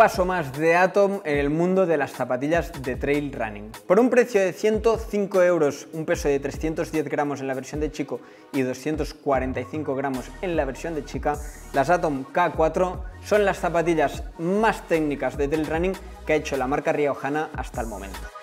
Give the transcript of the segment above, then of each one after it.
paso más de Atom en el mundo de las zapatillas de trail running. Por un precio de 105 euros, un peso de 310 gramos en la versión de chico y 245 gramos en la versión de chica, las Atom K4 son las zapatillas más técnicas de trail running que ha hecho la marca riojana hasta el momento.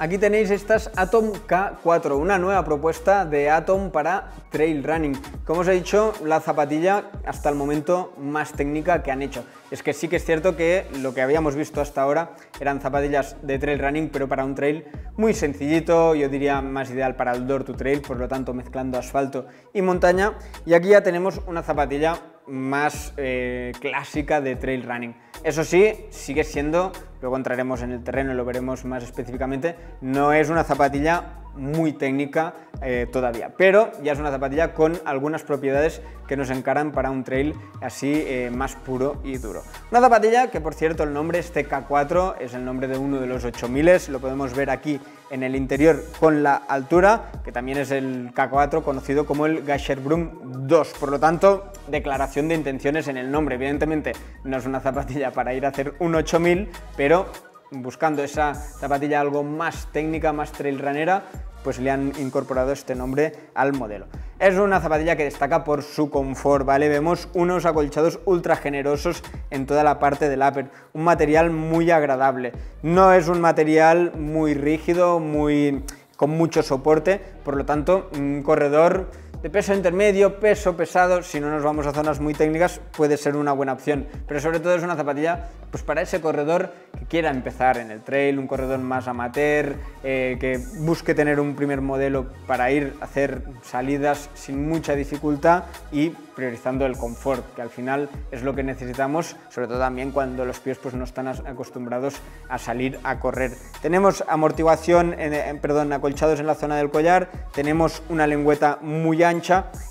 Aquí tenéis estas Atom K4, una nueva propuesta de Atom para trail running. Como os he dicho, la zapatilla hasta el momento más técnica que han hecho. Es que sí que es cierto que lo que habíamos visto hasta ahora eran zapatillas de trail running, pero para un trail muy sencillito, yo diría más ideal para el door to trail, por lo tanto mezclando asfalto y montaña. Y aquí ya tenemos una zapatilla más eh, clásica de trail running. Eso sí, sigue siendo, luego entraremos en el terreno y lo veremos más específicamente, no es una zapatilla muy técnica eh, todavía, pero ya es una zapatilla con algunas propiedades que nos encaran para un trail así eh, más puro y duro. Una zapatilla que por cierto el nombre es TK4, es el nombre de uno de los 8000, lo podemos ver aquí en el interior con la altura, que también es el K4 conocido como el Gasherbrum 2, por lo tanto declaración de intenciones en el nombre, evidentemente no es una zapatilla para ir a hacer un 8000, pero buscando esa zapatilla algo más técnica, más trail runera, pues le han incorporado este nombre al modelo. Es una zapatilla que destaca por su confort, ¿vale? Vemos unos acolchados ultra generosos en toda la parte del upper, un material muy agradable. No es un material muy rígido, muy con mucho soporte, por lo tanto, un corredor de peso intermedio, peso pesado, si no nos vamos a zonas muy técnicas, puede ser una buena opción. Pero sobre todo es una zapatilla pues para ese corredor que quiera empezar en el trail, un corredor más amateur, eh, que busque tener un primer modelo para ir a hacer salidas sin mucha dificultad y priorizando el confort, que al final es lo que necesitamos, sobre todo también cuando los pies pues, no están acostumbrados a salir a correr. Tenemos amortiguación, perdón, acolchados en la zona del collar, tenemos una lengüeta muy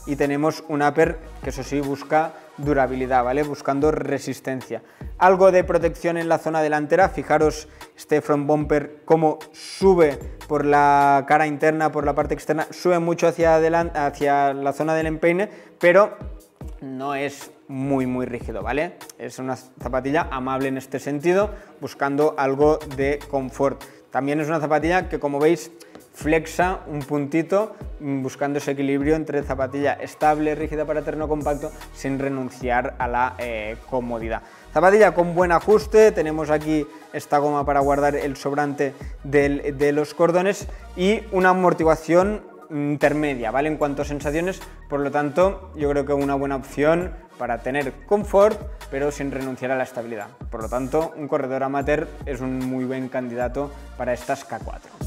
y tenemos un upper que eso sí busca durabilidad, ¿vale? Buscando resistencia. Algo de protección en la zona delantera, fijaros este front bumper cómo sube por la cara interna, por la parte externa, sube mucho hacia, adelante, hacia la zona del empeine, pero no es muy muy rígido, ¿vale? Es una zapatilla amable en este sentido, buscando algo de confort. También es una zapatilla que como veis flexa un puntito mm, buscando ese equilibrio entre zapatilla estable, rígida para terreno compacto sin renunciar a la eh, comodidad. Zapatilla con buen ajuste, tenemos aquí esta goma para guardar el sobrante de los cordones y una amortiguación intermedia, ¿vale? En cuanto a sensaciones, por lo tanto, yo creo que una buena opción para tener confort, pero sin renunciar a la estabilidad. Por lo tanto, un corredor amateur es un muy buen candidato para estas K4.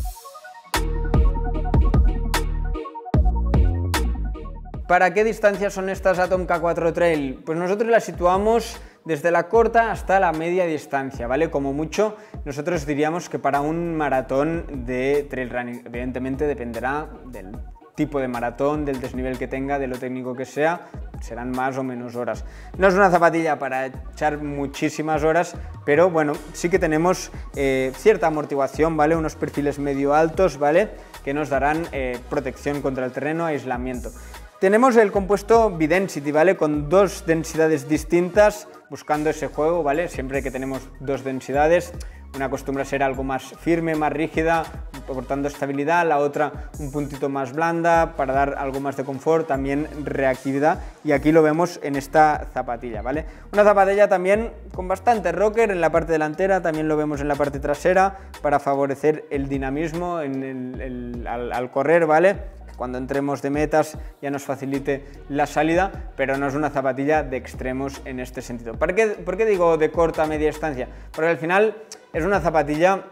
¿Para qué distancias son estas Atom K4 Trail? Pues nosotros las situamos desde la corta hasta la media distancia, ¿vale? Como mucho, nosotros diríamos que para un maratón de trail running, evidentemente dependerá del tipo de maratón, del desnivel que tenga, de lo técnico que sea, serán más o menos horas. No es una zapatilla para echar muchísimas horas, pero bueno, sí que tenemos eh, cierta amortiguación, ¿vale? Unos perfiles medio altos, ¿vale? Que nos darán eh, protección contra el terreno, aislamiento. Tenemos el compuesto Bidensity, ¿vale? Con dos densidades distintas, buscando ese juego, ¿vale? Siempre que tenemos dos densidades, una acostumbra ser algo más firme, más rígida, aportando estabilidad, la otra un puntito más blanda para dar algo más de confort, también reactividad y aquí lo vemos en esta zapatilla, ¿vale? Una zapatilla también con bastante rocker en la parte delantera, también lo vemos en la parte trasera para favorecer el dinamismo al correr, ¿vale? Cuando entremos de metas ya nos facilite la salida, pero no es una zapatilla de extremos en este sentido. ¿Por qué, ¿Por qué digo de corta media distancia? Porque al final es una zapatilla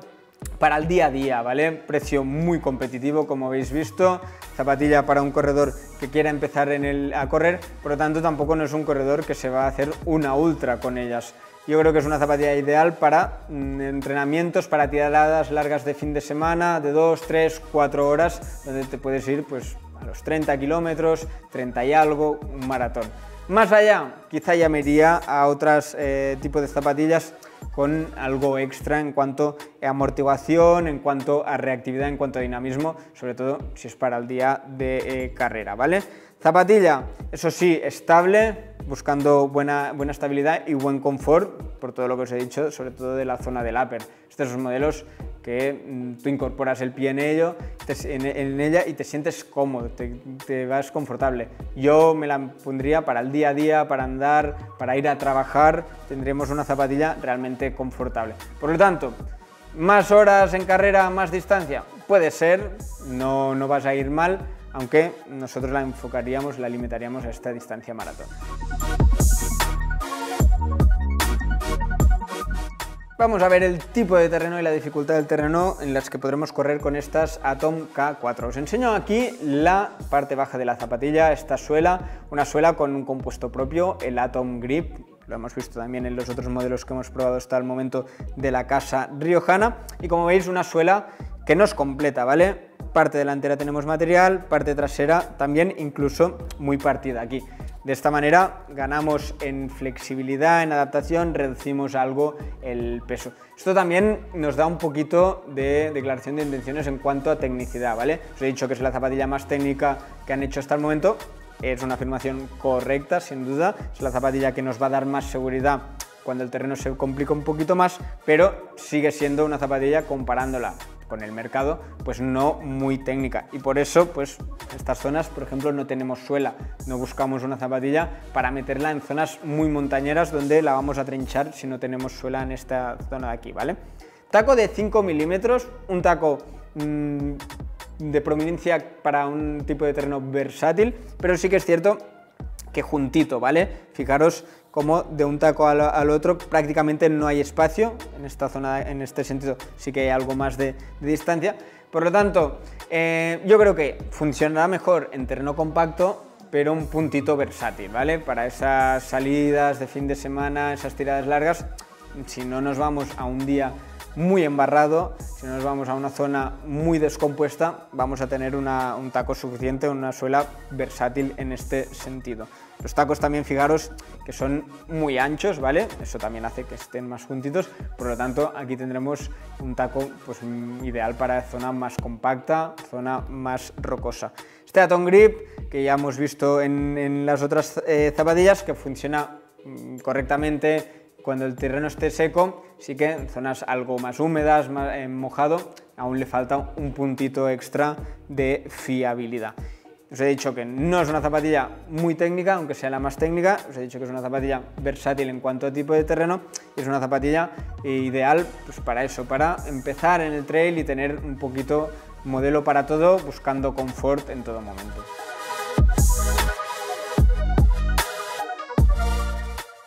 para el día a día, ¿vale? Precio muy competitivo, como habéis visto. Zapatilla para un corredor que quiera empezar en el, a correr, por lo tanto tampoco no es un corredor que se va a hacer una ultra con ellas. Yo creo que es una zapatilla ideal para mm, entrenamientos, para tiradas largas de fin de semana, de 2, 3, 4 horas, donde te puedes ir pues, a los 30 kilómetros, 30 y algo, un maratón. Más allá, quizá ya me iría a otros eh, tipos de zapatillas con algo extra en cuanto a amortiguación, en cuanto a reactividad, en cuanto a dinamismo, sobre todo si es para el día de eh, carrera, ¿vale? Zapatilla, eso sí, estable, buscando buena, buena estabilidad y buen confort, por todo lo que os he dicho, sobre todo de la zona del upper. Estos son modelos que mm, tú incorporas el pie en, ello, en, ella y te sientes cómodo, te, vas confortable. Yo me la pondría para el día a día, para andar, para ir a trabajar, tendríamos una zapatilla realmente confortable. Por lo tanto, más horas en carrera, más distancia, puede ser, no, no vas a ir mal, aunque nosotros la enfocaríamos, la limitaríamos a esta distancia maratón. Vamos a ver el tipo de terreno y la dificultad del terreno en las que podremos correr con estas Atom K4. Os enseño aquí la parte baja de la zapatilla, esta suela, una suela con un compuesto propio, el Atom Grip, lo hemos visto también en los otros modelos que hemos probado hasta el momento de la casa riojana, y como veis una suela que nos completa, ¿vale? Parte delantera tenemos material, parte trasera también incluso muy partida aquí. De esta manera ganamos en flexibilidad, en adaptación, reducimos algo el peso. Esto también nos da un poquito de declaración de intenciones en cuanto a tecnicidad, ¿vale? Os he dicho que es la zapatilla más técnica que han hecho hasta el momento, es una afirmación correcta, sin duda, es la zapatilla que nos va a dar más seguridad cuando el terreno se complica un poquito más, pero sigue siendo una zapatilla comparándola con el mercado, pues no muy técnica. Y por eso, pues estas zonas, por ejemplo, no tenemos suela, no buscamos una zapatilla para meterla en zonas muy montañeras donde la vamos a trinchar si no tenemos suela en esta zona de aquí, ¿vale? Taco de 5 milímetros, un taco mm, de prominencia para un tipo de terreno versátil, pero sí que es cierto que juntito, ¿vale? Fijaros como de un taco al, otro prácticamente no hay espacio, en esta zona, en este sentido sí que hay algo más de, distancia, por lo tanto eh, yo creo que funcionará mejor en terreno compacto pero un puntito versátil, ¿vale? Para esas salidas de fin de semana, esas tiradas largas, si no nos vamos a un día muy embarrado, si nos vamos a una zona muy descompuesta, vamos a tener un taco suficiente, una suela versátil en este sentido. Los tacos también, fijaros, que son muy anchos, ¿vale? Eso también hace que estén más juntitos, por lo tanto, aquí tendremos un taco pues, ideal para zona más compacta, zona más rocosa. Este Atom Grip, que ya hemos visto en, las otras eh, zapatillas, que funciona mm, correctamente cuando el terreno esté seco, sí que en zonas algo más húmedas, más eh, mojado, aún le falta un puntito extra de fiabilidad. Os he dicho que no es una zapatilla muy técnica, aunque sea la más técnica. Os he dicho que es una zapatilla versátil en cuanto a tipo de terreno y es una zapatilla ideal pues, para eso, para empezar en el trail y tener un poquito modelo para todo, buscando confort en todo momento.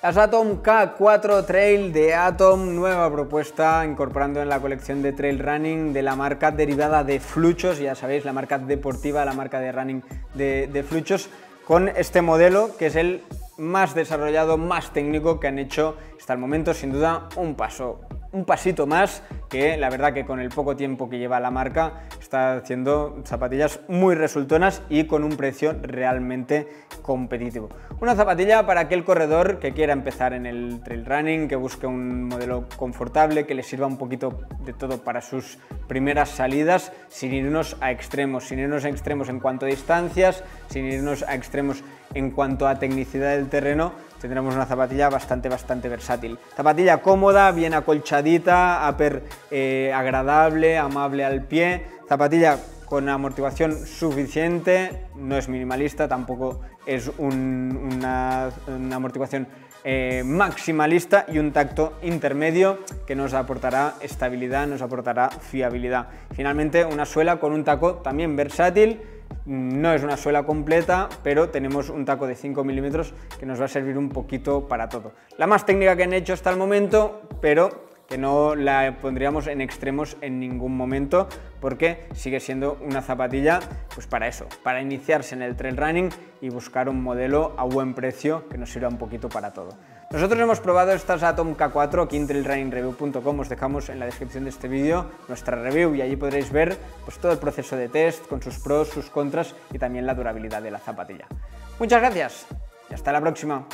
Las Atom K4 Trail de Atom, nueva propuesta incorporando en la colección de trail running de la marca derivada de Fluchos, ya sabéis, la marca deportiva, la marca de running de, Fluchos, con este modelo que es el más desarrollado, más técnico que han hecho hasta el momento, sin duda un paso un pasito más que la verdad que con el poco tiempo que lleva la marca está haciendo zapatillas muy resultonas y con un precio realmente competitivo. Una zapatilla para aquel corredor que quiera empezar en el trail running, que busque un modelo confortable, que le sirva un poquito de todo para sus primeras salidas, sin irnos a extremos, sin irnos a extremos en cuanto a distancias, sin irnos a extremos en cuanto a tecnicidad del terreno, tendremos una zapatilla bastante, bastante versátil. Zapatilla cómoda, bien acolchadita, upper eh, agradable, amable al pie, zapatilla con amortiguación suficiente, no es minimalista, tampoco es una, amortiguación eh, maximalista y un tacto intermedio que nos aportará estabilidad, nos aportará fiabilidad. Finalmente una suela con un taco también versátil, no es una suela completa, pero tenemos un taco de 5 milímetros que nos va a servir un poquito para todo. La más técnica que han hecho hasta el momento, pero que no la pondríamos en extremos en ningún momento porque sigue siendo una zapatilla pues para eso, para iniciarse en el trail running y buscar un modelo a buen precio que nos sirva un poquito para todo. Nosotros hemos probado estas Atom K4 aquí en trailrunningreview.com, os dejamos en la descripción de este vídeo nuestra review y allí podréis ver pues, todo el proceso de test con sus pros, sus contras y también la durabilidad de la zapatilla. Muchas gracias y hasta la próxima.